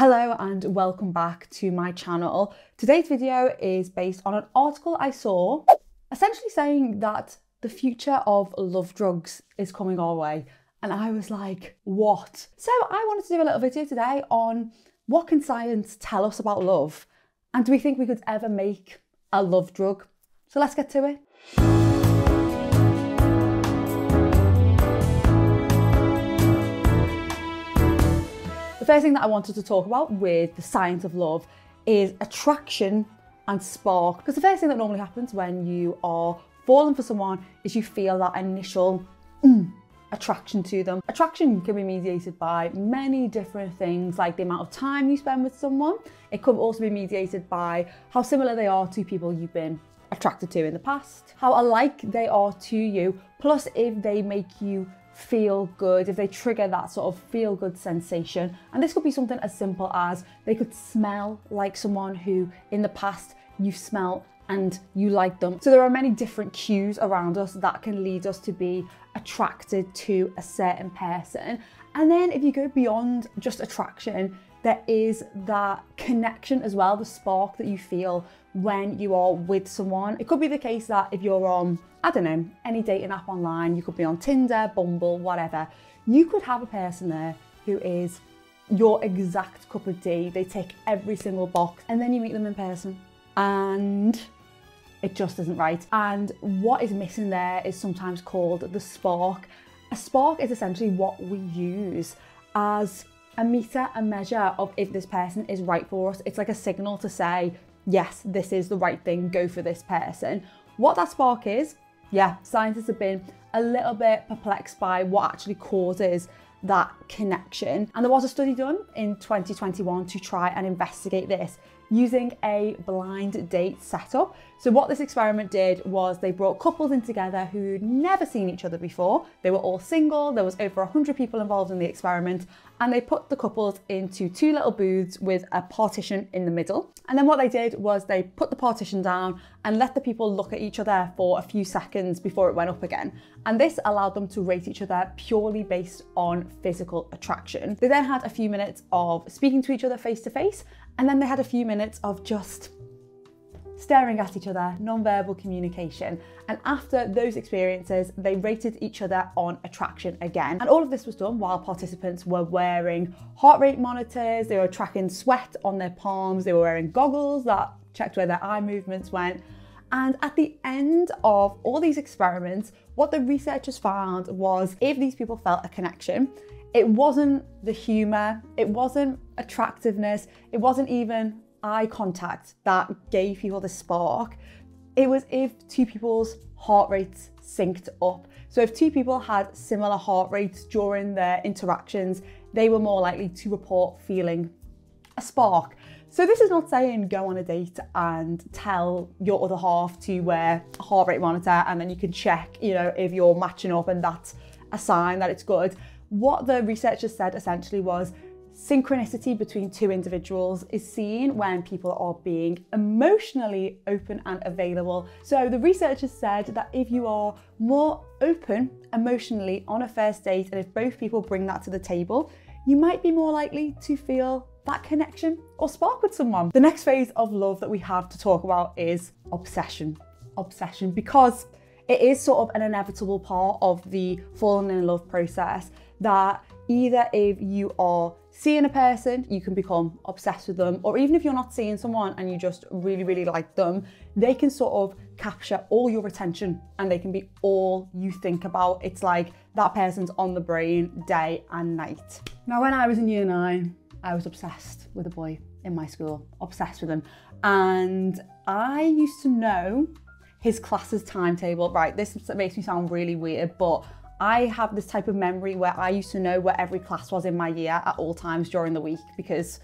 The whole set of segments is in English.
Hello and welcome back to my channel. Today's video is based on an article I saw essentially saying that the future of love drugs is coming our way. And I was like, what? So I wanted to do a little video today on what can science tell us about love? And do we think we could ever make a love drug? So let's get to it. First thing that I wanted to talk about with the science of love is attraction and spark. Because the first thing that normally happens when you are falling for someone is you feel that initial mm, attraction to them. Attraction can be mediated by many different things, like the amount of time you spend with someone. It could also be mediated by how similar they are to people you've been attracted to in the past, how alike they are to you, plus if they make you feel good, if they trigger that sort of feel good sensation. And this could be something as simple as they could smell like someone who in the past you smell and you like them. So there are many different cues around us that can lead us to be attracted to a certain person. And then if you go beyond just attraction, there is that connection as well, the spark that you feel when you are with someone. It could be the case that if you're on, I don't know, any dating app online, you could be on Tinder, Bumble, whatever, you could have a person there who is your exact cup of tea. They tick every single box, and then you meet them in person, and it just isn't right. And what is missing there is sometimes called the spark. A spark is essentially what we use as a meter, a measure of if this person is right for us. It's like a signal to say, yes, this is the right thing, go for this person. What that spark is, yeah, scientists have been a little bit perplexed by what actually causes that connection. And there was a study done in 2021 to try and investigate this using a blind date setup. So what this experiment did was they brought couples in together who'd never seen each other before. They were all single, there was over 100 people involved in the experiment, and they put the couples into two little booths with a partition in the middle. And then what they did was they put the partition down and let the people look at each other for a few seconds before it went up again. And this allowed them to rate each other purely based on physical attraction. They then had a few minutes of speaking to each other face to face and then they had a few minutes of just staring at each other, non-verbal communication. And after those experiences, they rated each other on attraction again. And all of this was done while participants were wearing heart rate monitors, they were tracking sweat on their palms, they were wearing goggles that checked where their eye movements went. And at the end of all these experiments, what the researchers found was if these people felt a connection, it wasn't the humour, it wasn't attractiveness, it wasn't even eye contact that gave people the spark. It was if two people's heart rates synced up. So if two people had similar heart rates during their interactions, they were more likely to report feeling a spark. So this is not saying go on a date and tell your other half to wear a heart rate monitor and then you can check, you know, if you're matching up and that's a sign that it's good. What the researchers said essentially was synchronicity between two individuals is seen when people are being emotionally open and available. So the researchers said that if you are more open emotionally on a first date and if both people bring that to the table, you might be more likely to feel that connection or spark with someone. The next phase of love that we have to talk about is obsession. Obsession, because it is sort of an inevitable part of the falling in love process that either if you are seeing a person, you can become obsessed with them, or even if you're not seeing someone and you just really, really like them, they can sort of capture all your attention and they can be all you think about. It's like that person's on the brain day and night. Now, when I was in year nine, I was obsessed with a boy in my school, obsessed with him. And I used to know his class's timetable. Right, this makes me sound really weird, but I have this type of memory where I used to know where every class was in my year at all times during the week because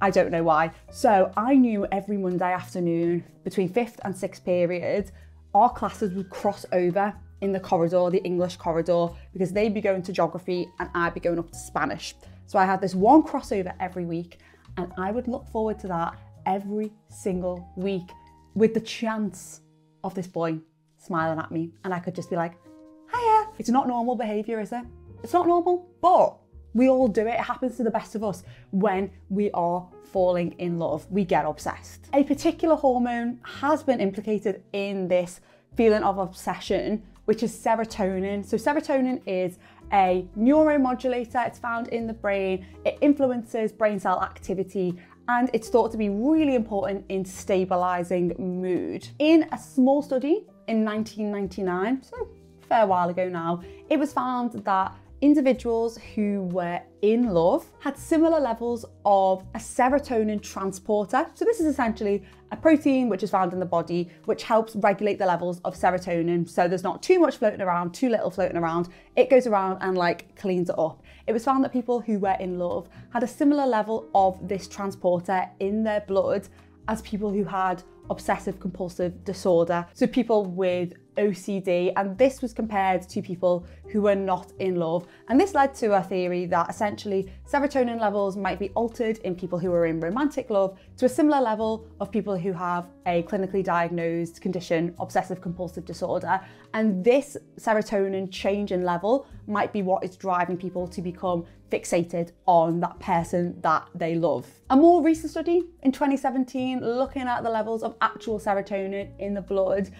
I don't know why. So I knew every Monday afternoon between fifth and sixth period, our classes would cross over in the corridor, the English corridor, because they'd be going to geography and I'd be going up to Spanish. So I had this one crossover every week and I would look forward to that every single week with the chance of this boy smiling at me and I could just be like. It's not normal behaviour, is it? It's not normal, but We all do it. It happens to the best of us when we are falling in love. We get obsessed. A particular hormone has been implicated in this feeling of obsession, which is serotonin. So, serotonin is a neuromodulator, it's found in the brain, it influences brain cell activity. And it's thought to be really important in stabilizing mood. In a small study in 1999, so fair while ago now, it was found that individuals who were in love had similar levels of a serotonin transporter. So, this is essentially a protein which is found in the body which helps regulate the levels of serotonin. So, there's not too much floating around, too little floating around. It goes around and like cleans it up. It was found that people who were in love had a similar level of this transporter in their blood as people who had obsessive compulsive disorder. So, people with OCD, and this was compared to people who were not in love. And this led to a theory that essentially serotonin levels might be altered in people who are in romantic love to a similar level of people who have a clinically diagnosed condition, obsessive compulsive disorder. And this serotonin change in level might be what is driving people to become fixated on that person that they love. A more recent study in 2017 looking at the levels of actual serotonin in the blood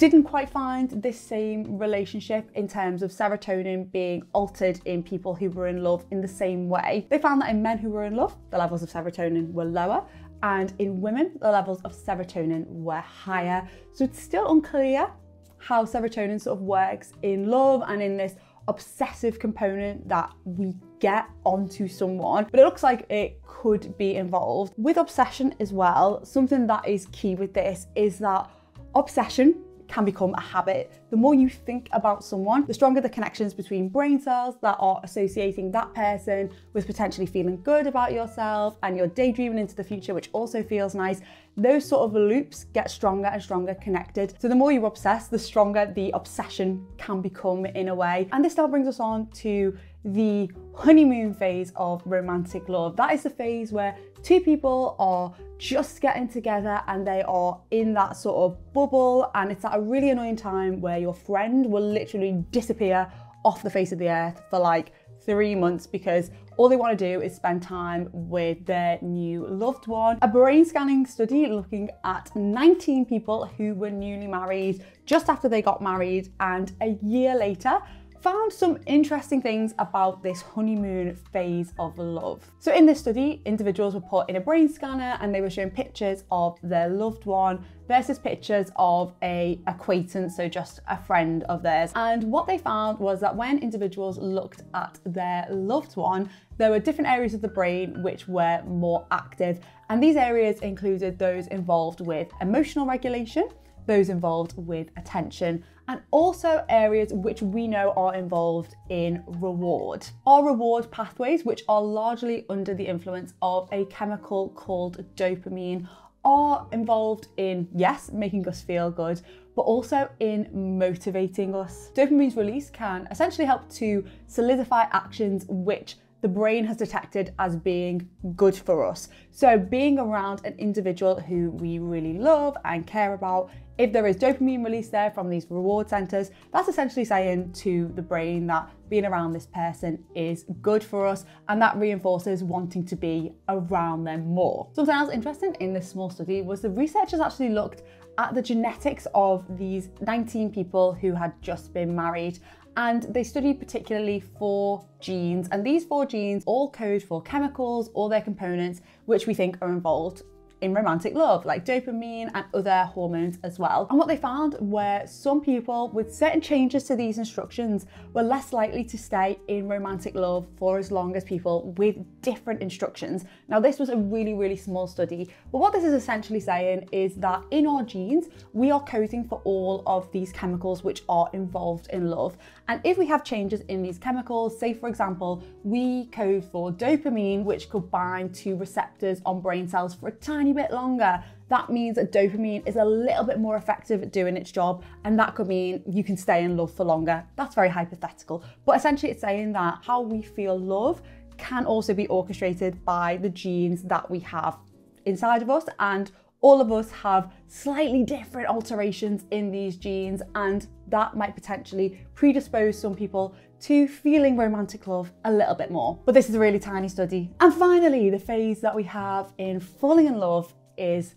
didn't quite find this same relationship in terms of serotonin being altered in people who were in love in the same way. They found that in men who were in love, the levels of serotonin were lower, and in women, the levels of serotonin were higher. So it's still unclear how serotonin sort of works in love and in this obsessive component that we get onto someone, but it looks like it could be involved. With obsession as well, something that is key with this is that obsession can become a habit. The more you think about someone, the stronger the connections between brain cells that are associating that person with potentially feeling good about yourself and you're daydreaming into the future, which also feels nice. Those sort of loops get stronger and stronger connected. So the more you obsess, the stronger the obsession can become in a way. And this now brings us on to the honeymoon phase of romantic love. That is the phase where two people are just getting together and they are in that sort of bubble, and it's at a really annoying time where your friend will literally disappear off the face of the earth for like three months because all they want to do is spend time with their new loved one. A brain scanning study looking at 19 people who were newly married just after they got married and a year later found some interesting things about this honeymoon phase of love. So in this study, individuals were put in a brain scanner and they were shown pictures of their loved one versus pictures of a acquaintance, so just a friend of theirs. And what they found was that when individuals looked at their loved one, there were different areas of the brain which were more active. And these areas included those involved with emotional regulation, those involved with attention, and also areas which we know are involved in reward. Our reward pathways, which are largely under the influence of a chemical called dopamine, are involved in, yes, making us feel good, but also in motivating us. Dopamine's release can essentially help to solidify actions which the brain has detected as being good for us. So, being around an individual who we really love and care about, if there is dopamine release there from these reward centers, that's essentially saying to the brain that being around this person is good for us and that reinforces wanting to be around them more. Something else interesting in this small study was the researchers actually looked at the genetics of these 19 people who had just been married and they studied particularly four genes. And these four genes all code for chemicals or their components which we think are involved in romantic love, like dopamine and other hormones as well. And what they found were some people with certain changes to these instructions were less likely to stay in romantic love for as long as people with different instructions. Now, this was a really, really small study, but what this is essentially saying is that in our genes, we are coding for all of these chemicals which are involved in love. And if we have changes in these chemicals, say for example, we code for dopamine, which could bind to receptors on brain cells for a tiny bit longer, that means that dopamine is a little bit more effective at doing its job, and that could mean you can stay in love for longer. That's very hypothetical, but essentially it's saying that how we feel love can also be orchestrated by the genes that we have inside of us and all of us have slightly different alterations in these genes, and that might potentially predispose some people to feeling romantic love a little bit more. But this is a really tiny study. And finally, the phase that we have in falling in love is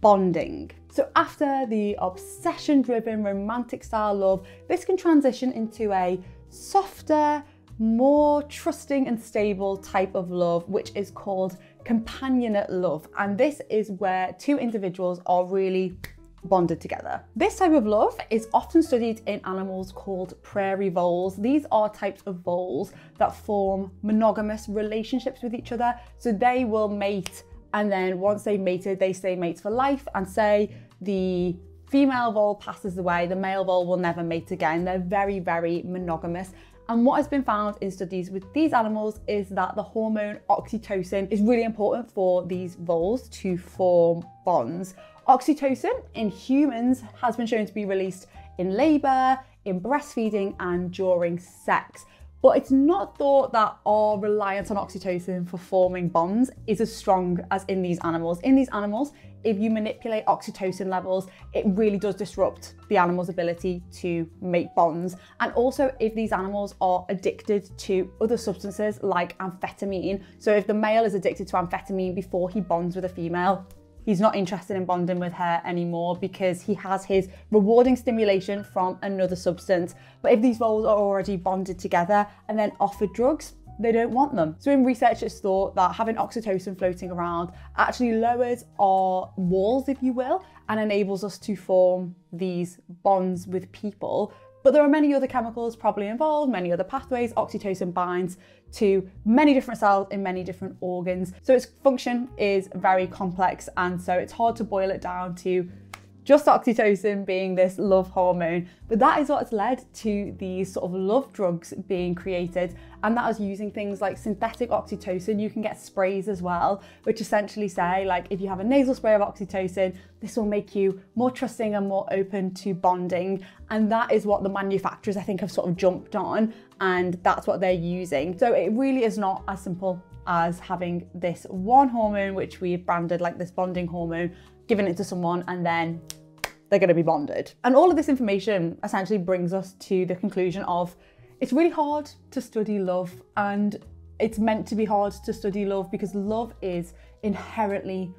bonding. So after the obsession driven romantic style love, this can transition into a softer, more trusting and stable type of love, which is called companionate love. And this is where two individuals are really bonded together. This type of love is often studied in animals called prairie voles. These are types of voles that form monogamous relationships with each other. So they will mate and then once they've mated, they stay mates for life and say the female vole passes away, the male vole will never mate again. They're very, very monogamous. And what has been found in studies with these animals is that the hormone oxytocin is really important for these voles to form bonds. Oxytocin in humans has been shown to be released in labour, in breastfeeding, and during sex. But it's not thought that our reliance on oxytocin for forming bonds is as strong as in these animals. In these animals, if you manipulate oxytocin levels, it really does disrupt the animal's ability to make bonds. And also, if these animals are addicted to other substances like amphetamine, so if the male is addicted to amphetamine before he bonds with a female, he's not interested in bonding with her anymore because he has his rewarding stimulation from another substance. But if these voles are already bonded together and then offered drugs, they don't want them. So in research, it's thought that having oxytocin floating around actually lowers our walls, if you will, and enables us to form these bonds with people but there are many other chemicals probably involved, many other pathways. Oxytocin binds to many different cells in many different organs. So its function is very complex and so it's hard to boil it down to just oxytocin being this love hormone. But that is what's led to these sort of love drugs being created. And that is using things like synthetic oxytocin. You can get sprays as well, which essentially say, like, if you have a nasal spray of oxytocin, this will make you more trusting and more open to bonding. And that is what the manufacturers, I think, have sort of jumped on. And that's what they're using. So it really is not as simple as having this one hormone, which we've branded like this bonding hormone, giving it to someone, and then they're going to be bonded. And all of this information essentially brings us to the conclusion of it's really hard to study love and it's meant to be hard to study love because love is inherently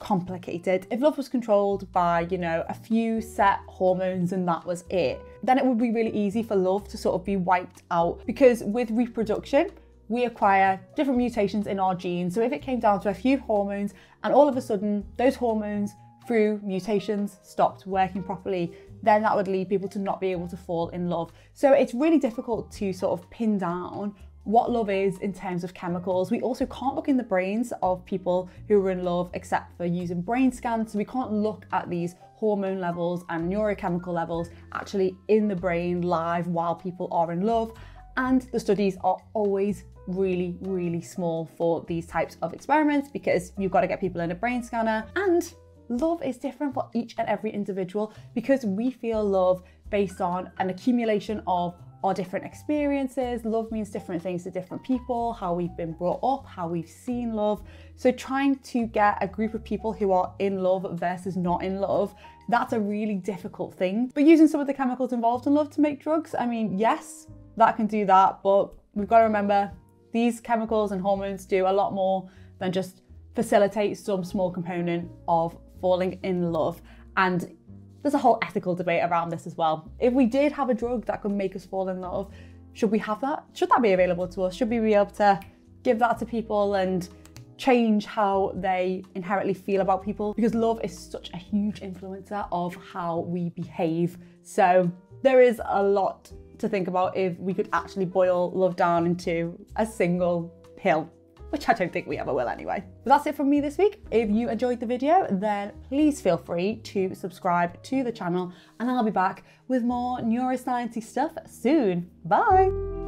complicated. If love was controlled by, you know, a few set hormones and that was it, then it would be really easy for love to sort of be wiped out because with reproduction, we acquire different mutations in our genes. So if it came down to a few hormones and all of a sudden those hormones through mutations stopped working properly, then that would lead people to not be able to fall in love. So it's really difficult to sort of pin down what love is in terms of chemicals. We also can't look in the brains of people who are in love except for using brain scans. So we can't look at these hormone levels and neurochemical levels actually in the brain live while people are in love. And the studies are always really, really small for these types of experiments because you've got to get people in a brain scanner. And love is different for each and every individual because we feel love based on an accumulation of our different experiences. Love means different things to different people, how we've been brought up, how we've seen love. So, trying to get a group of people who are in love versus not in love, that's a really difficult thing. But using some of the chemicals involved in love to make drugs, I mean, yes, that can do that, but we've got to remember these chemicals and hormones do a lot more than just facilitate some small component of falling in love. And there's a whole ethical debate around this as well. If we did have a drug that could make us fall in love, should we have that? Should that be available to us? Should we be able to give that to people and change how they inherently feel about people? Because love is such a huge influencer of how we behave. So there is a lot to think about if we could actually boil love down into a single pill which I don't think we ever will anyway. But that's it from me this week. If you enjoyed the video, then please feel free to subscribe to the channel and I'll be back with more neuroscience stuff soon. Bye.